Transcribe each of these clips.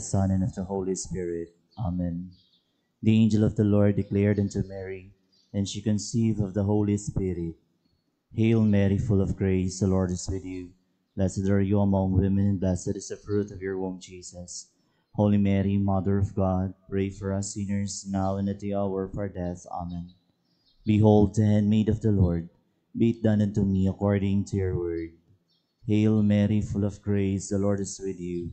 the Son, and of the Holy Spirit. Amen. The angel of the Lord declared unto Mary, and she conceived of the Holy Spirit. Hail Mary, full of grace, the Lord is with you. Blessed are you among women, and blessed is the fruit of your womb, Jesus. Holy Mary, Mother of God, pray for us sinners, now and at the hour of our death. Amen. Behold, the handmaid of the Lord, be it done unto me according to your word. Hail Mary, full of grace, the Lord is with you.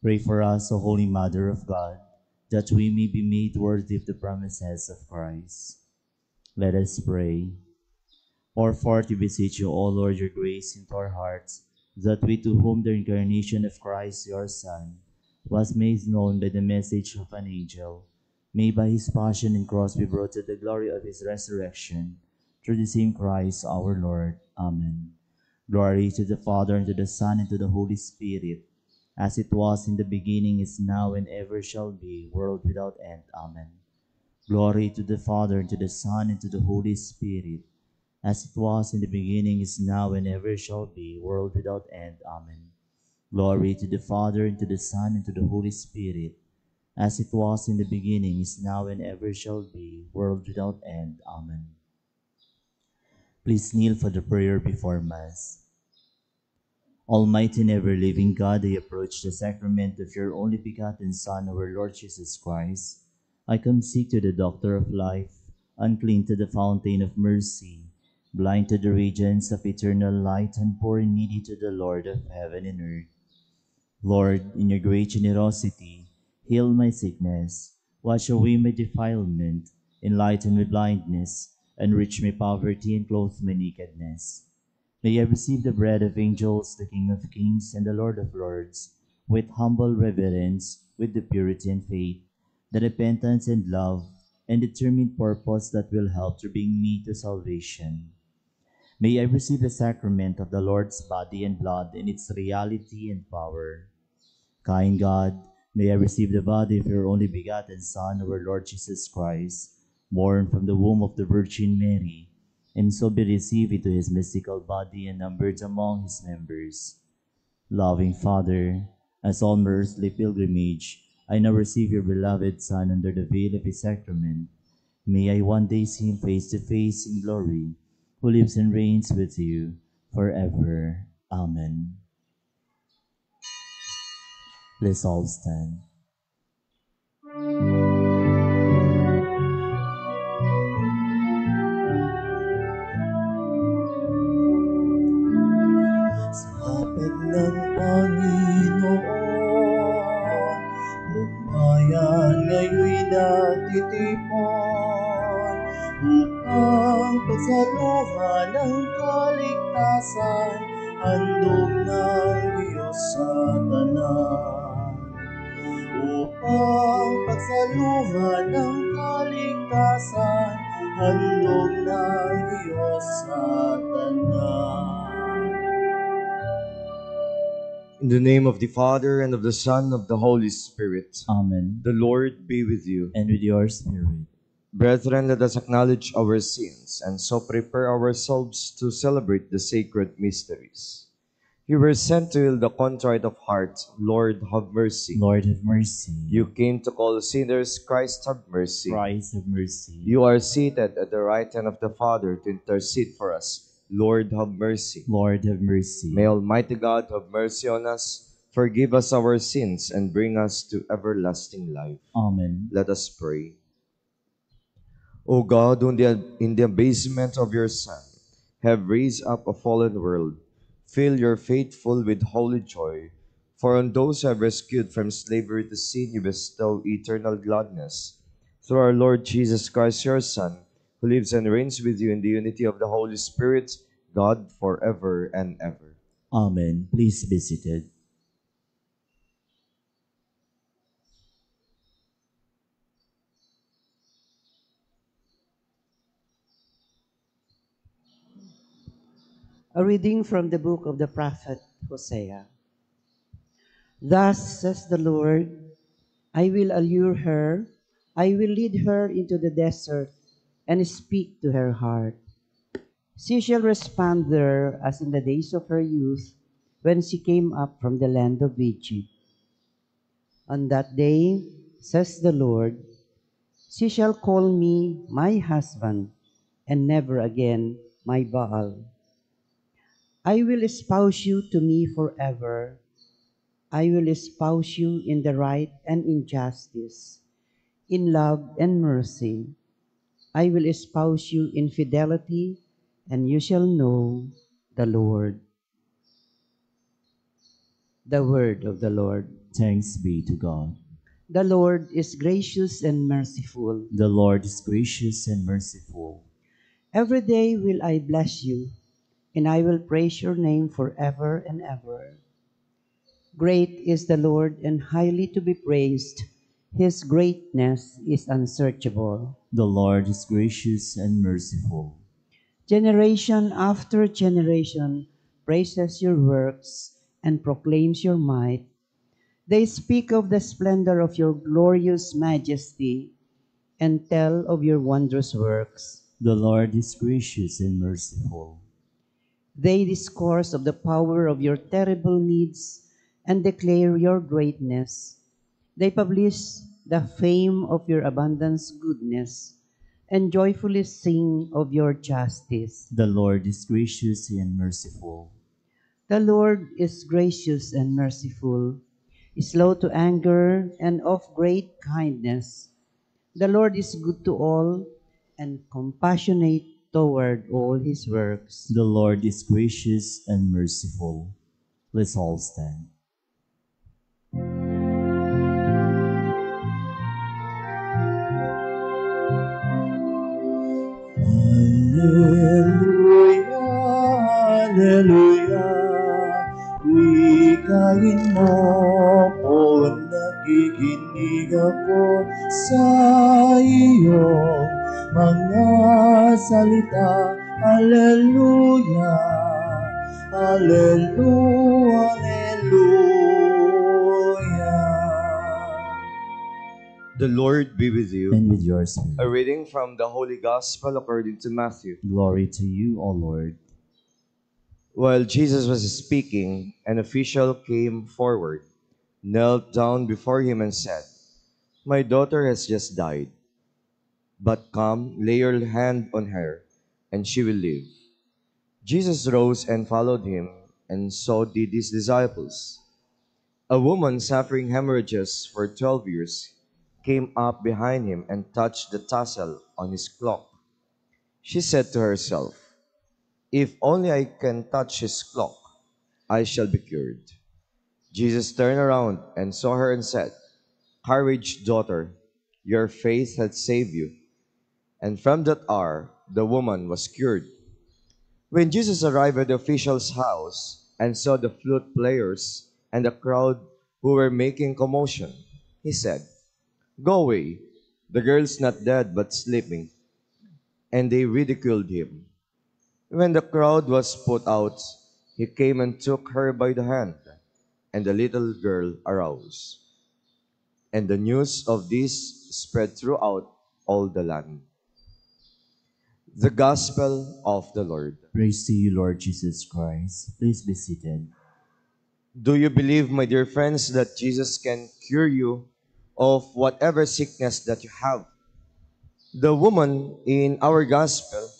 Pray for us, O Holy Mother of God, that we may be made worthy of the promises of Christ. Let us pray. Pour forth, we beseech you, O Lord, your grace into our hearts, that we to whom the incarnation of Christ, your Son, was made known by the message of an angel, may by his passion and cross be brought to the glory of his resurrection, through the same Christ our Lord. Amen. Glory to the Father, and to the Son, and to the Holy Spirit, as it was in the beginning, is now, and ever shall be, world without end. Amen. Glory to the Father, and to the Son, and to the Holy Spirit, as it was in the beginning, is now, and ever shall be, world without end. Amen. Glory to the Father, and to the Son, and to the Holy Spirit, as it was in the beginning, is now, and ever shall be, world without end. Amen. Please kneel for the prayer before Mass. Almighty and ever living God, I approach the sacrament of your only begotten Son, our Lord Jesus Christ. I come seek to the Doctor of life, unclean to the fountain of mercy, blind to the radiance of eternal light, and poor and needy to the Lord of heaven and earth. Lord, in your great generosity, heal my sickness, wash away my defilement, enlighten my blindness, enrich my poverty, and clothe my nakedness. May I receive the bread of angels, the King of kings, and the Lord of lords, with humble reverence, with the purity and faith, the repentance and love, and determined purpose that will help to bring me to salvation. May I receive the sacrament of the Lord's body and blood in its reality and power. Kind God, may I receive the body of your only begotten Son, our Lord Jesus Christ, born from the womb of the Virgin Mary, and so be received into his mystical body and numbered among his members. Loving Father, as on earthly pilgrimage, I now receive your beloved Son under the veil of his sacrament. May I one day see him face to face in glory, who lives and reigns with you forever. Amen. Let's all stand. Upang pagsaluhan ng kaligtasan, handog ng Diyos sa tanan. Upang pagsaluhan ng kaligtasan, handog ng Diyos sa tanan. In the name of the Father, and of the Son, and of the Holy Spirit. Amen. The Lord be with you. And with your spirit. Brethren, let us acknowledge our sins, and so prepare ourselves to celebrate the sacred mysteries. You were sent to heal the contrite of heart. Lord, have mercy. Lord have mercy. You came to call sinners. Christ, have mercy. Christ have mercy. You are seated at the right hand of the Father to intercede for us. Lord, have mercy. Lord have mercy. May Almighty God have mercy on us, forgive us our sins, and bring us to everlasting life. Amen. Let us pray. O God, in the, in the abasement of your Son have raised up a fallen world, fill your faithful with holy joy. For on those who have rescued from slavery to sin, you bestow eternal gladness. Through our Lord Jesus Christ, your Son, who lives and reigns with you in the unity of the Holy Spirit, God, forever and ever. Amen. Please be seated. A reading from the book of the prophet Hosea. Thus says the Lord, I will allure her, I will lead her into the desert and speak to her heart. She shall respond there as in the days of her youth when she came up from the land of Egypt. On that day, says the Lord, she shall call me my husband and never again my Baal. I will espouse you to me forever. I will espouse you in the right and in justice, in love and mercy. I will espouse you in fidelity, and you shall know the Lord. The word of the Lord. Thanks be to God. The Lord is gracious and merciful. The Lord is gracious and merciful. Every day will I bless you, and I will praise your name forever and ever. Great is the Lord and highly to be praised. His greatness is unsearchable. The Lord is gracious and merciful. Generation after generation praises your works and proclaims your might. They speak of the splendor of your glorious majesty and tell of your wondrous works. The Lord is gracious and merciful. They discourse of the power of your terrible needs and declare your greatness. They publish the fame of your abundance goodness and joyfully sing of your justice. The Lord is gracious and merciful. The Lord is gracious and merciful, slow to anger and of great kindness. The Lord is good to all and compassionate toward all his works. The Lord is gracious and merciful. Let's all stand. Hallelujah, Hallelujah. Wikain mo o nakikinig ako sa iyong mga salita. Hallelujah, Hallelujah, Hallelujah. The Lord be with you. And with your spirit. A reading from the Holy Gospel according to Matthew. Glory to you, O Lord. While Jesus was speaking, an official came forward, knelt down before him, and said, My daughter has just died. But come, lay your hand on her, and she will live. Jesus rose and followed him, and so did his disciples. A woman suffering hemorrhages for twelve years came up behind him and touched the tassel on his cloak. She said to herself, If only I can touch his cloak, I shall be cured. Jesus turned around and saw her and said, Courage, daughter, your faith has saved you. And from that hour, the woman was cured. When Jesus arrived at the official's house and saw the flute players and the crowd who were making commotion, he said, Go away, the girl's not dead but sleeping. And they ridiculed him. When the crowd was put out, he came and took her by the hand, and the little girl arose. And the news of this spread throughout all the land. The Gospel of the Lord. Praise to you, Lord Jesus Christ. Please be seated. Do you believe, my dear friends, that Jesus can cure you of whatever sickness that you have? The woman in our gospel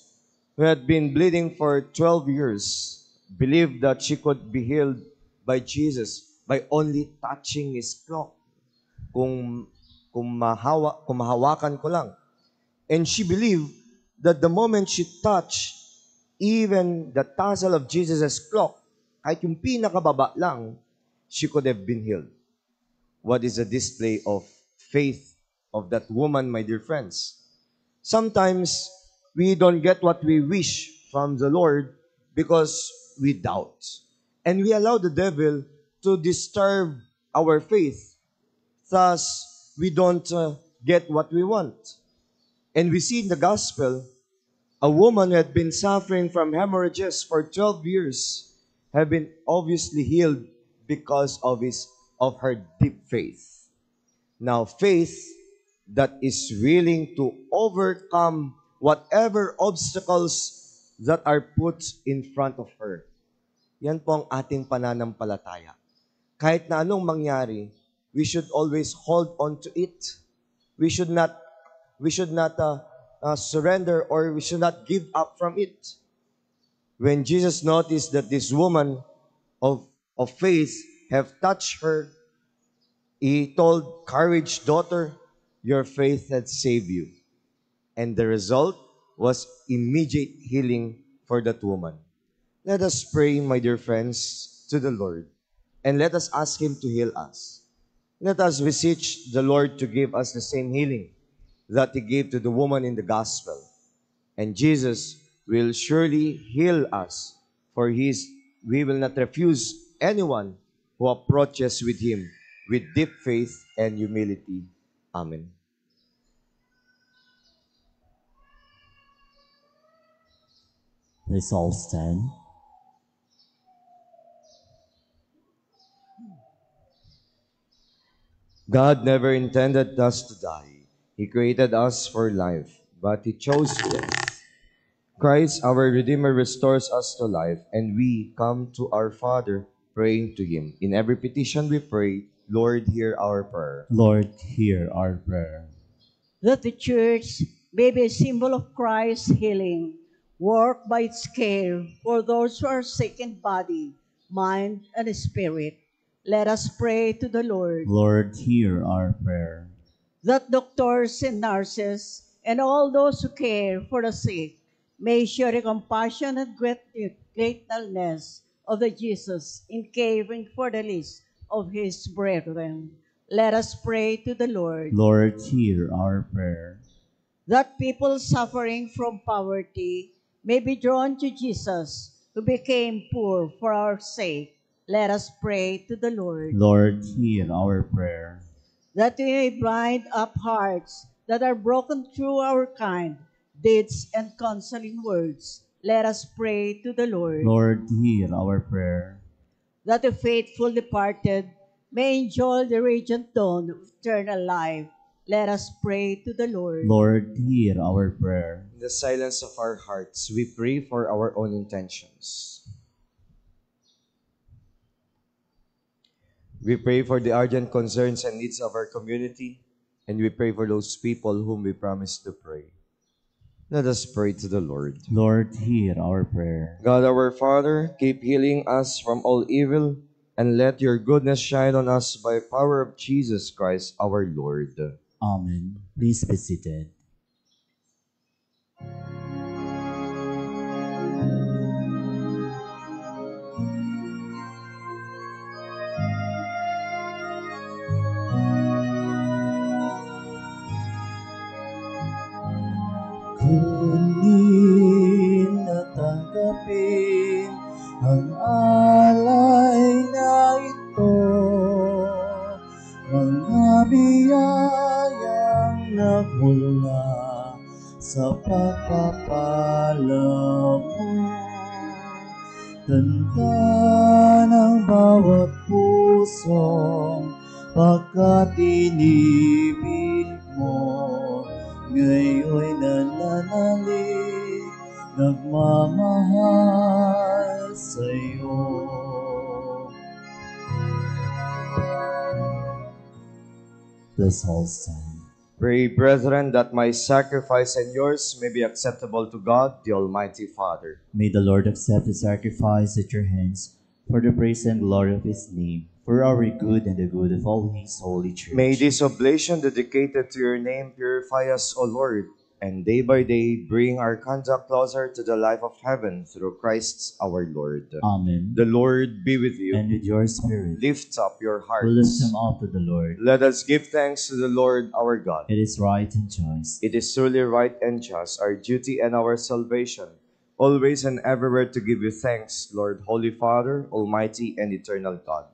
who had been bleeding for 12 years believed that she could be healed by Jesus by only touching his cloak. Kung, kung, mahawa, kung mahawakan ko lang. And she believed that the moment she touched even the tassel of Jesus' cloak, kahit yung pinakababa lang, she could have been healed. What is a display of faith of that woman, my dear friends? Sometimes we don't get what we wish from the Lord because we doubt. And we allow the devil to disturb our faith. Thus, we don't uh, get what we want. And we see in the gospel A woman who had been suffering from hemorrhages for 12 years had been obviously healed because of his of her deep faith. Now faith that is willing to overcome whatever obstacles that are put in front of her. Yan po ang ating pananampalataya. Kahit na anong mangyari, we should always hold on to it. We should not we should not uh, uh, surrender or we should not give up from it. When Jesus noticed that this woman of of faith have touched her, he told, "Courage, daughter, your faith had saved you." And the result was immediate healing for that woman. Let us pray, my dear friends, to the Lord, and let us ask Him to heal us. Let us beseech the Lord to give us the same healing that He gave to the woman in the gospel. And Jesus will surely heal us, for he is, we will not refuse anyone who approaches with Him with deep faith and humility. Amen. Let's all stand. God never intended us to die. He created us for life, but He chose death. Christ, our Redeemer, restores us to life, and we come to our Father praying to Him. In every petition we pray, Lord, hear our prayer. Lord, hear our prayer. that the church may be a symbol of Christ's healing, work by its care for those who are sick in body, mind, and spirit. Let us pray to the Lord Lord, hear our prayer. That doctors and nurses and all those who care for the sick may share the compassion and great- gratefulness of the Jesus in caring for the least of his brethren. Let us pray to the Lord. Lord, hear our prayer. that people suffering from poverty may be drawn to Jesus, who became poor for our sake. Let us pray to the Lord. Lord, hear our prayer. That we may bind up hearts that are broken through our kind deeds and counseling words. Let us pray to the Lord. Lord, hear our prayer. That the faithful departed may enjoy the radiant dawn of eternal life. Let us pray to the Lord. Lord, hear our prayer. In the silence of our hearts, we pray for our own intentions. We pray for the urgent concerns and needs of our community, and we pray for those people whom we promise to pray. Let us pray to the Lord. Lord, hear our prayer. God our Father, keep healing us from all evil, and let your goodness shine on us by power of Jesus Christ our Lord. Amen. Please be seated. Tanggapin ang alay na ito Mga biyayang nagmula sa pagpapala mo. Tanda ng bawat pusong pagkat nagmamahal sa'yo. Let's all stand. Pray, brethren, that my sacrifice and yours may be acceptable to God, the Almighty Father. May the Lord accept the sacrifice at your hands for the praise and glory of his name, for our good and the good of all his holy church. May this oblation dedicated to your name purify us, O Lord, and day by day bring our conduct closer to the life of heaven through Christ our Lord. Amen. The Lord be with you. And with your spirit, Lift up your hearts. we lift them up to the Lord. Let us give thanks to the Lord our God. It is right and just. It is truly right and just, our duty and our salvation, always and everywhere to give you thanks, Lord, Holy Father, Almighty and eternal God.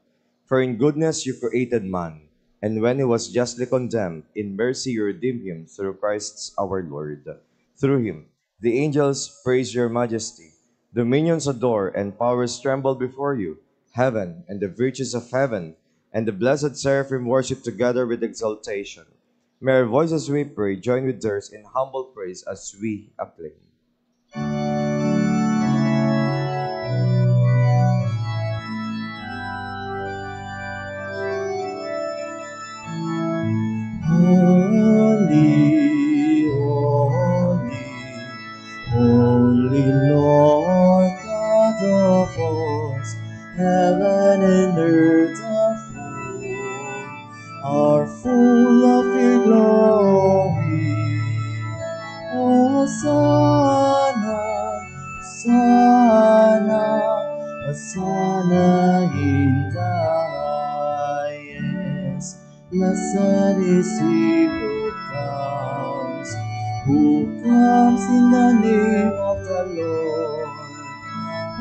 For in goodness you created man, and when he was justly condemned, in mercy you redeemed him through Christ our Lord. Through him, The angels praise your majesty. Dominions adore and powers tremble before you. Heaven and the virtues of heaven and the blessed seraphim worship together with exaltation. May our voices, we pray, join with theirs in humble praise as we acclaim.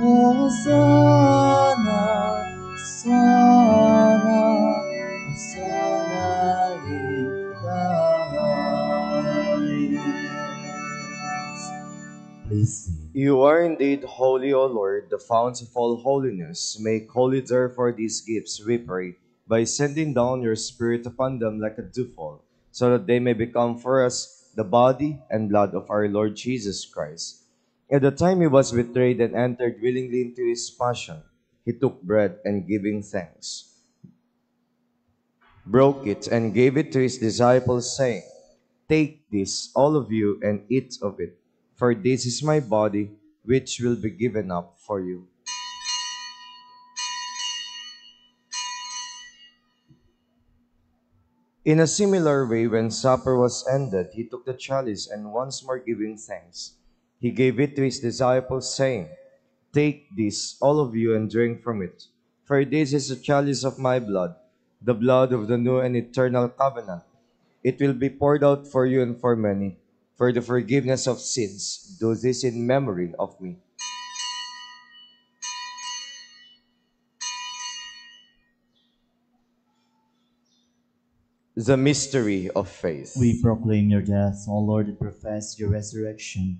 Hosanna, Hosanna, Hosanna in the highest. You are indeed holy, O Lord, the fount of all holiness. Make holy therefore these gifts, we pray, by sending down your Spirit upon them like a dewfall, so that they may become for us the body and blood of our Lord Jesus Christ. At the time he was betrayed and entered willingly into his passion, he took bread and giving thanks, broke it and gave it to his disciples, saying, Take this, all of you, and eat of it, for this is my body, which will be given up for you. In a similar way, when supper was ended, he took the chalice and once more giving thanks, he gave it to his disciples, saying, Take this, all of you, and drink from it, for this is the chalice of my blood, the blood of the new and eternal covenant. It will be poured out for you and for many, for the forgiveness of sins. Do this in memory of me. The mystery of faith. We proclaim your death, O Lord, and profess your resurrection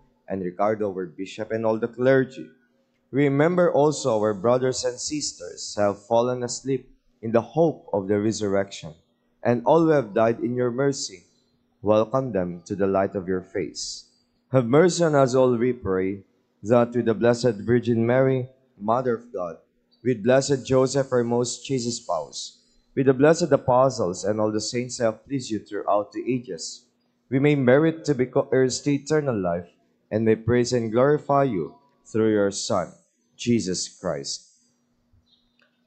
and Ricardo, our Bishop, and all the clergy. Remember also our brothers and sisters have fallen asleep in the hope of the resurrection, and all who have died in your mercy. Welcome them to the light of your face. Have mercy on us all, we pray, that with the Blessed Virgin Mary, Mother of God, with blessed Joseph, our most chaste spouse, with the blessed apostles and all the saints who have pleased you throughout the ages, we may merit to be heirs to eternal life, and may praise and glorify you through your Son, Jesus Christ.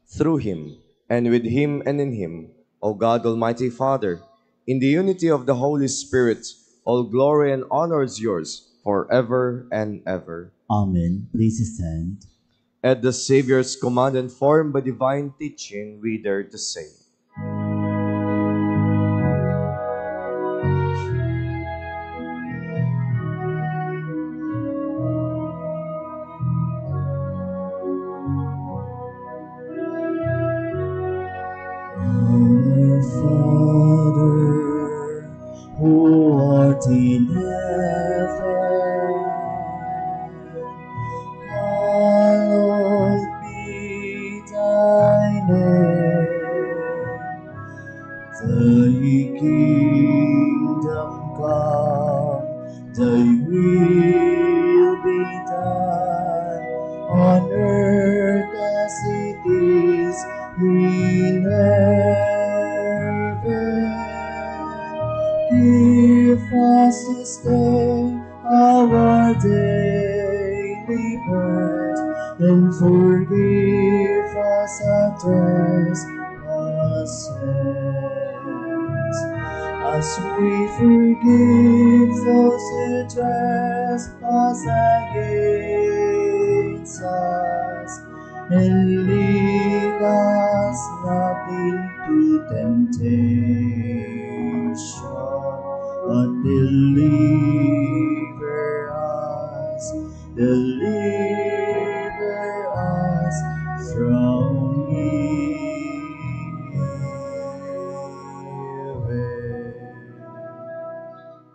Through him, and with him, and in him, O God Almighty Father, in the unity of the Holy Spirit, all glory and honor is yours forever and ever. Amen. Please stand. At the Savior's command and formed by divine teaching, we dare to say, Thy kingdom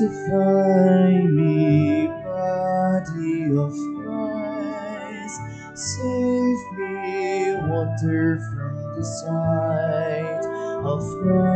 Sanctify me, body of Christ, save me, water from the sight of Christ,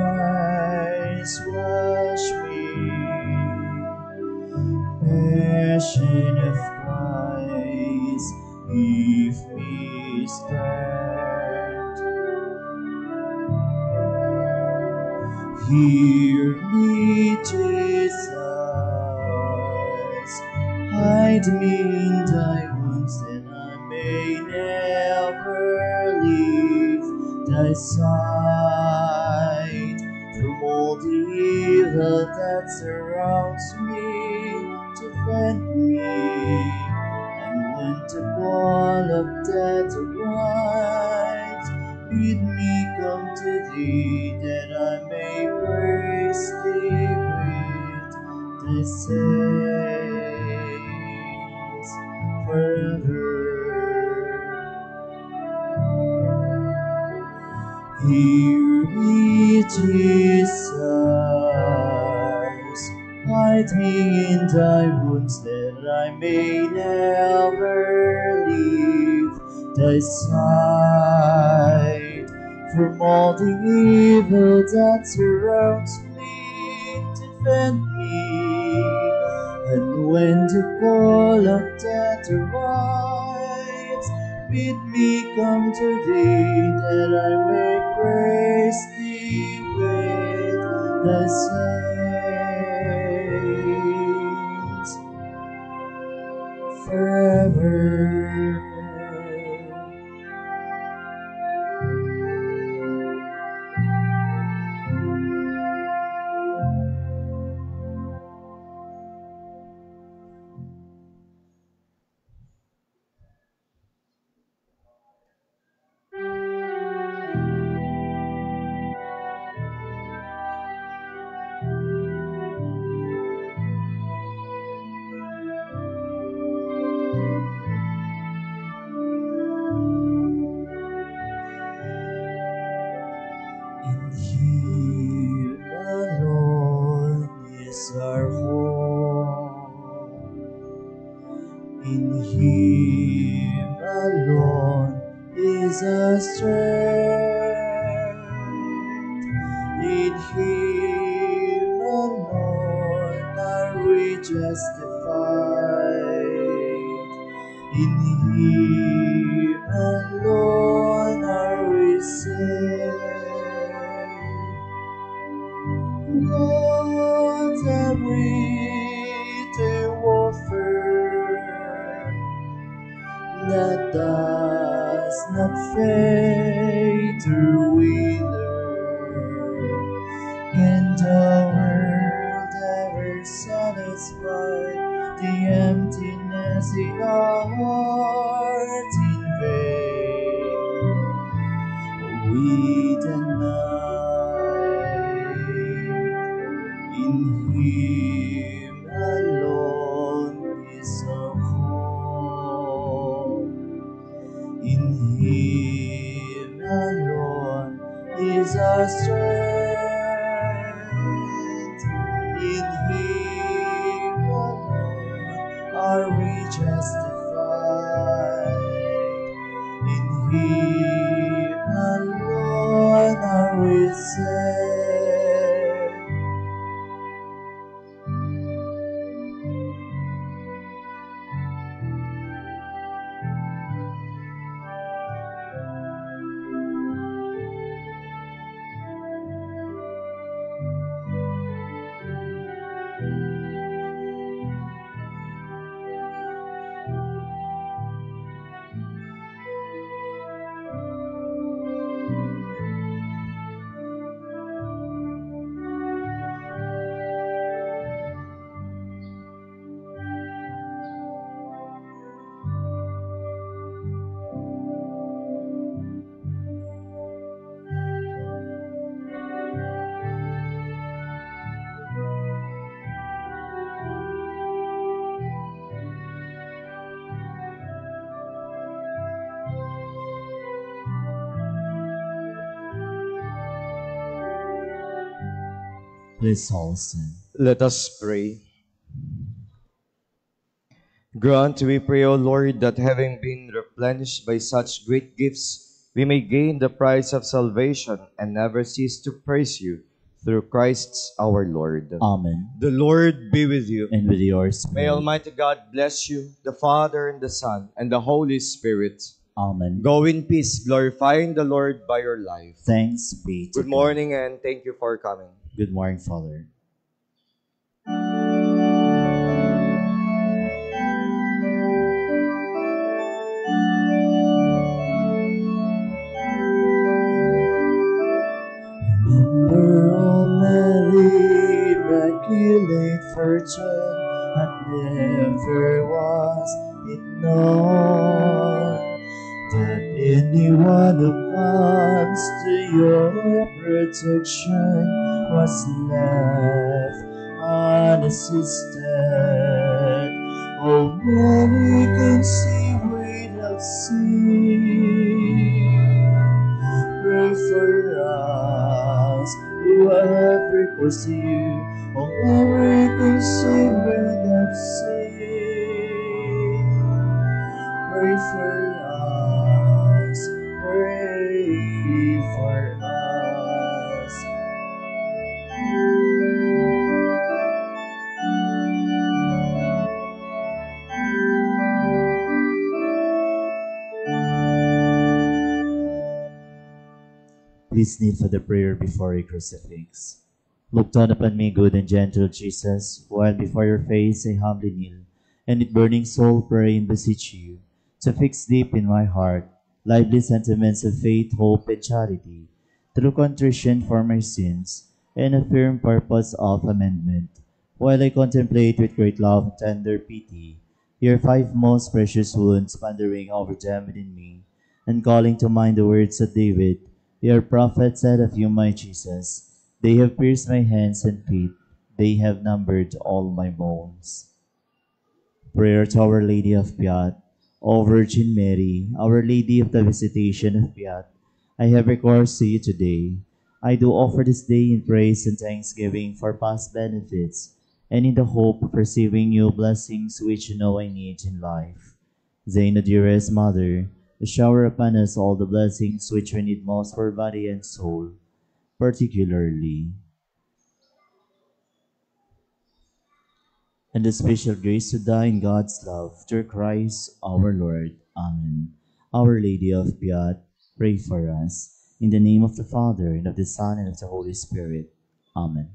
thy wounds, that I may never leave thy side. From all the evil that surrounds me, defend me. And when the call of death arrives, bid me come to thee, that I may praise thee with the Hear me, Jesus. Hide me in thy wounds that I may never leave thy side. From all the evil that surrounds me, defend me. And when the call of death arrives, bid me come to thee, that I may praise thee with the saints In Him alone are we alone are Let us pray. Grant, we pray, O Lord, that having been replenished by such great gifts, we may gain the prize of salvation and never cease to praise you through Christ our Lord. Amen. The Lord be with you. And with yours, May Almighty God bless you, the Father and the Son and the Holy Spirit. Amen. Go in peace, glorifying the Lord by your life. Thanks be to you. Good God. morning and thank you for coming. Good morning, Father. Remember, Virgin, and never was it known that anyone who comes to your protection was left unassisted. Oh, Mary, conceive without sin. Pray for us who have recourse to you. Oh, Mary, conceive without sin. Kneel for the prayer before a crucifix. Look down upon me, good and gentle Jesus, while before your face I humbly kneel, and with burning soul pray and beseech you, to fix deep in my heart lively sentiments of faith, hope, and charity, through contrition for my sins, and a firm purpose of amendment, while I contemplate with great love and tender pity your five most precious wounds pondering over them within me, and calling to mind the words of David, your prophet said of you, my Jesus, They have pierced my hands and feet, they have numbered all my bones. Prayer to Our Lady of Piat, O Virgin Mary, Our Lady of the Visitation of Piat, I have recourse to you today. I do offer this day in praise and thanksgiving for past benefits and in the hope of receiving new blessings which you know I need in life. Zaina, dearest mother, shower upon us all the blessings which we need most for body and soul, particularly. And the special grace to die in God's love through Christ our Lord. Amen. Our Lady of Piat, pray for us. In the name of the Father, and of the Son, and of the Holy Spirit. Amen.